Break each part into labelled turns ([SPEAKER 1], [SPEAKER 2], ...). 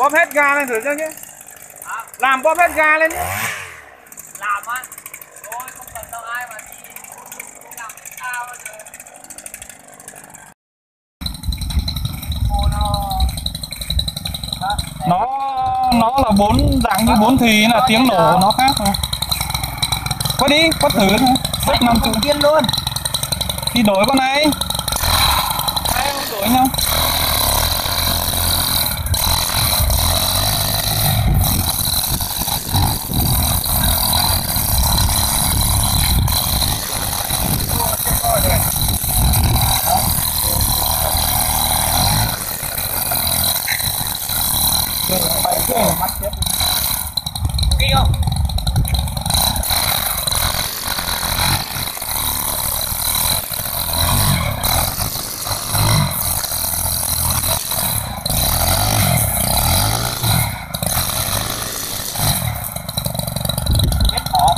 [SPEAKER 1] bóp hết ga lên thử cho chứ
[SPEAKER 2] hả
[SPEAKER 1] làm bóp hết ga lên chứ
[SPEAKER 2] làm á? Thôi không cần đâu ai mà đi. Không làm sao bây giờ? Nó
[SPEAKER 1] nó là bốn dạng như bốn thì là tiếng nổ nó khác mà quất đi quất thử thôi. Quất năm chục
[SPEAKER 2] tiên luôn.
[SPEAKER 1] Thì đổi con này. Hai đổi nhau
[SPEAKER 2] kinh không biết bỏ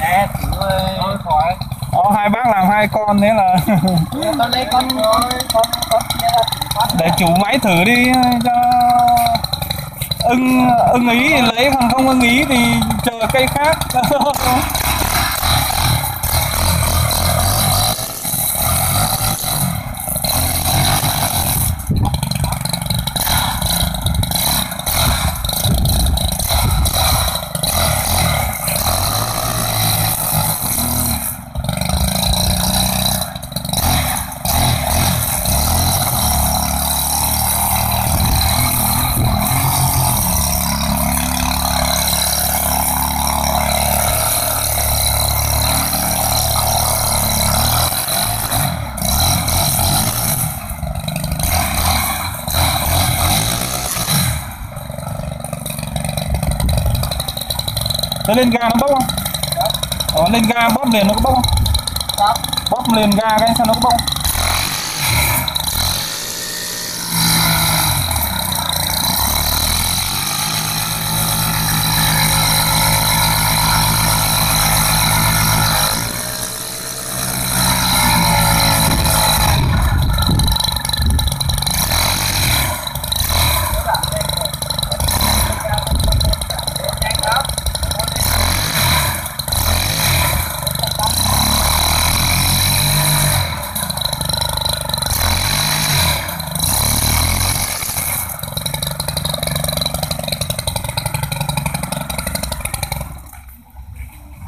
[SPEAKER 2] nè thử ơi khỏi
[SPEAKER 1] Ờ, hai bác làm hai con thế là để chủ máy thử đi cho ưng ưng ý thì lấy còn không ưng ý thì chờ cây khác. Thế lên ga nó bốc không? Ờ, lên ga bóp liền nó có bốc không?
[SPEAKER 2] Bóp.
[SPEAKER 1] Bóp liền ga cái xem nó có bốc không?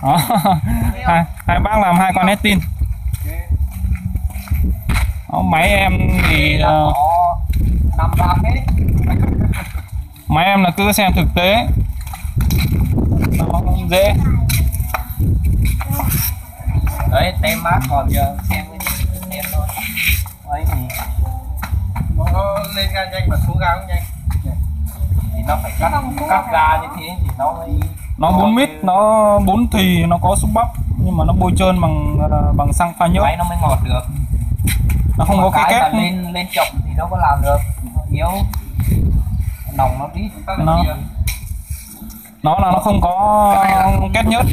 [SPEAKER 1] Đó. Hai, hai bác làm hai con tin Đó, máy em thì ờ, máy em là cứ xem thực tế. Nó dễ.
[SPEAKER 2] Đấy tem mát còn giờ xem cái tem thôi. Ấy thì
[SPEAKER 3] nó lên ga nhanh mà xuống ga cũng nhanh.
[SPEAKER 2] Thì nó phải cắt cắt ra như thế thì nó mới
[SPEAKER 1] nó bốn mít nó bốn thì nó có xúc bắp nhưng mà nó bôi trơn bằng ờ, bằng xăng pha nhớt
[SPEAKER 2] máy nó mới ngọt được.
[SPEAKER 1] Nó không có cái kép
[SPEAKER 2] lên lên chậm thì đâu có làm được. Yếu. Nòng nó ít
[SPEAKER 1] nó nó là nó không có kết nhớt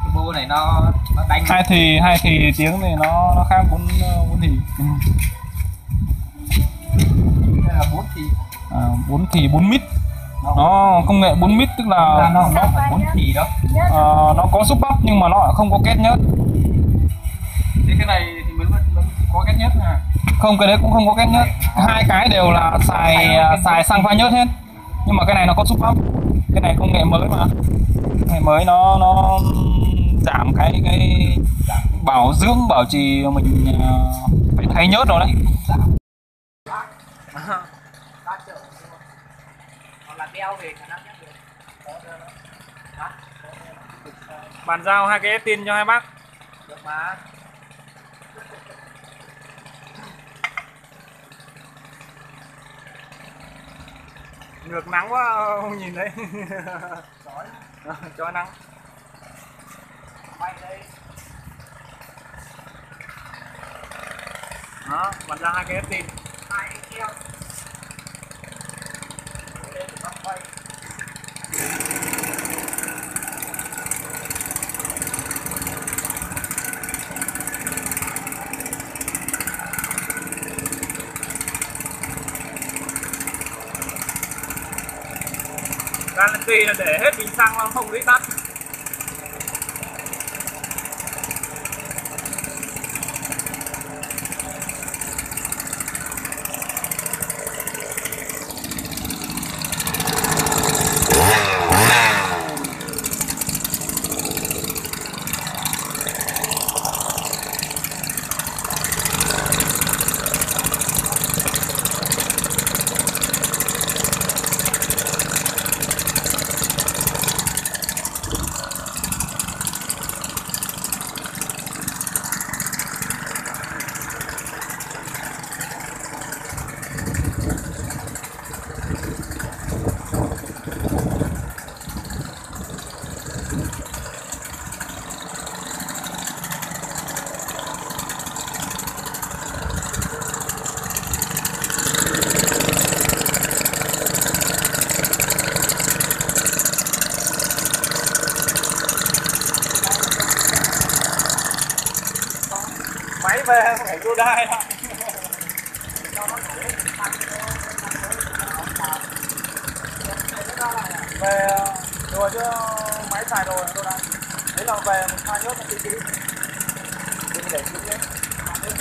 [SPEAKER 2] cái bô này nó nó đánh
[SPEAKER 1] hai thì hai thì tiếng thì nó nó khác bốn bốn thì.
[SPEAKER 2] Hay là bốn thì?
[SPEAKER 1] À, bốn thì bốn mít. Nó công nghệ bốn mít tức là
[SPEAKER 2] là nó
[SPEAKER 1] nó
[SPEAKER 2] phải bốn thì đâu.
[SPEAKER 1] Ờ, nó có xúc bắp nhưng mà nó lại không có kết nhớt.
[SPEAKER 3] Thế cái này thì mới mới có cái nhất à
[SPEAKER 1] không cái đấy cũng không có kết nhớt. Hai cái đều là xài xài xăng pha nhớt hết. Nhưng mà cái này nó có xúc bắp. Cái này công nghệ mới mà. Ngày mới nó nó giảm cái cái bảo dưỡng, bảo trì mình ờ, phải thay nhớt rồi đấy. Bàn giao hai cái tin cho hai bác.
[SPEAKER 2] Được mà
[SPEAKER 1] ngược nắng quá, không nhìn đấy Cho nắng đó, bật ra hai cái ép tin
[SPEAKER 3] hai cái lên
[SPEAKER 1] lên tùy là để hết bình xăng, không đi tắt. Về, phải vô đai đâu về rồi chứ, máy xài rồi tôi đang đấy là về mình pha nhớt một tí tí đừng để xuống nhé. đừng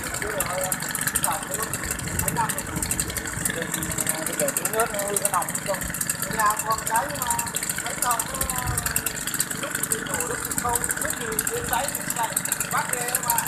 [SPEAKER 1] để xuống nhớt nó hư cái nòng không
[SPEAKER 3] làm con cái mà mấy con lúc thì đổ lúc thì không lúc thì đến đấy thì chạy bắt ghê mà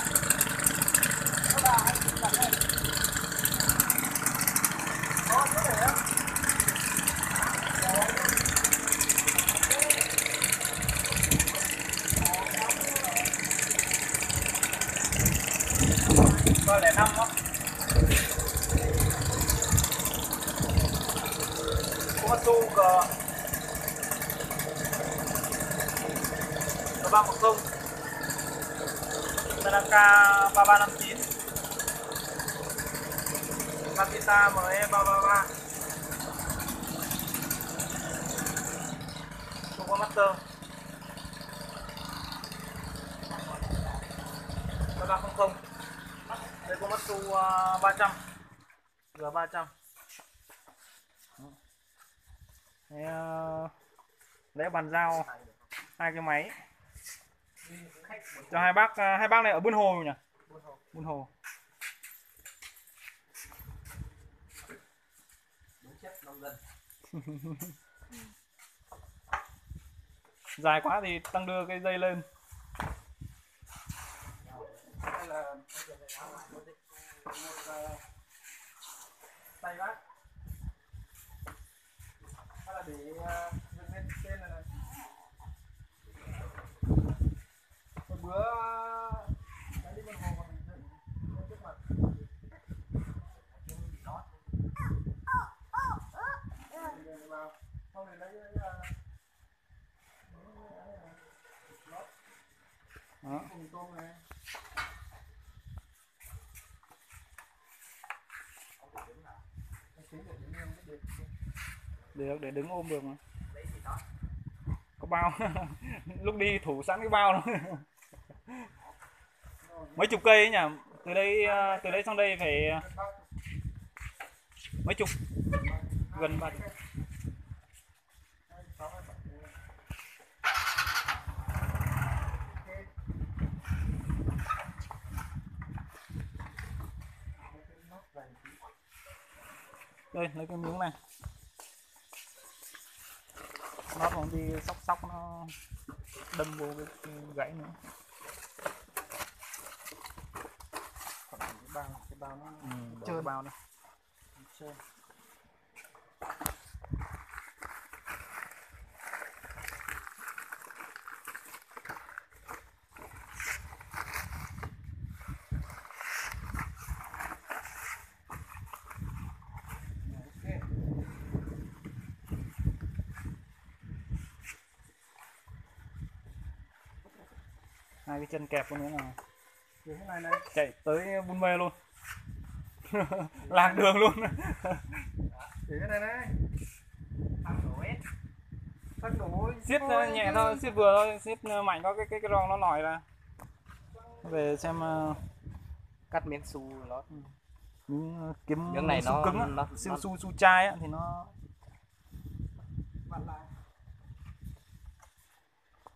[SPEAKER 1] 310 Tanaka 3359 Makita ME 333 Super Master. Tanaka 00 Đây có Matsu 300 G300 Đấy, à, à, lấy bàn dao hai cái máy cho hai bác à, hai bác này ở Buôn Hồ nhỉ? Buôn Hồ. Dài quá thì tăng đưa cái dây lên.
[SPEAKER 3] Tay bác. hay là để à, ờ, dựng lên trên này này một bữa đấy đi bên hồ mà mình dựng lên trước mặt Rồi vào. Xong rồi lấy ờ,
[SPEAKER 1] đó.
[SPEAKER 3] này
[SPEAKER 1] được, để đứng ôm được mà có bao lúc đi thủ sẵn cái bao luôn. mấy chục cây ấy nhỉ? Từ đây à, từ đây sang đây phải à, mấy chục, gần ba đây, lấy cái miếng này. Nó còn đi sóc sóc, nó đâm vô cái gãy nữa.
[SPEAKER 3] bao cái bao nó
[SPEAKER 1] ừ, chơi cái bao
[SPEAKER 3] này. Chơi.
[SPEAKER 1] Hai cái chân kẹp của
[SPEAKER 3] nó nào? Này này.
[SPEAKER 1] chạy tới Buôn Mê luôn. Lạc đường luôn.
[SPEAKER 3] Như thế này này. Thằng
[SPEAKER 1] siết ờ, nhẹ thôi. siết vừa thôi. Siết ờ, mạnh có cái cái cái rong nó nổi ra. Về xem ờ,
[SPEAKER 2] cắt miếng su nó.
[SPEAKER 1] miếng ờ, kiếm
[SPEAKER 2] Miếng này nó-
[SPEAKER 1] cứng á.
[SPEAKER 2] nó-
[SPEAKER 1] siêu
[SPEAKER 2] nó-
[SPEAKER 1] su su chai á thì nó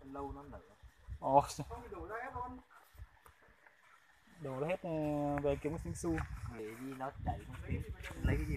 [SPEAKER 2] lâu nó nở.
[SPEAKER 1] Ồ.
[SPEAKER 3] Không đồ nó hết
[SPEAKER 1] ờ, về kiếm cái sinh su
[SPEAKER 2] để đi, nó chạy không lấy cái gì?